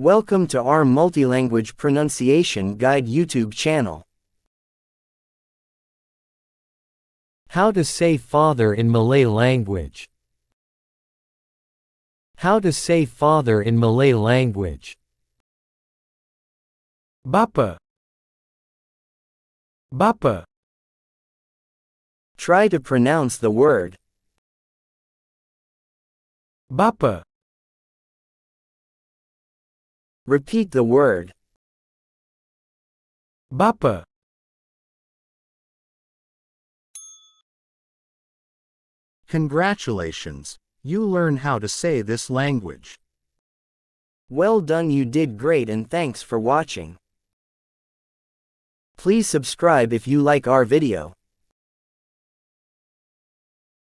Welcome to our multilanguage pronunciation guide YouTube channel. How to say father in Malay language. How to say father in Malay language. Bapa. Bapa. Try to pronounce the word. Bapa. Repeat the word. Bapa. Congratulations! You learn how to say this language. Well done you did great and thanks for watching. Please subscribe if you like our video.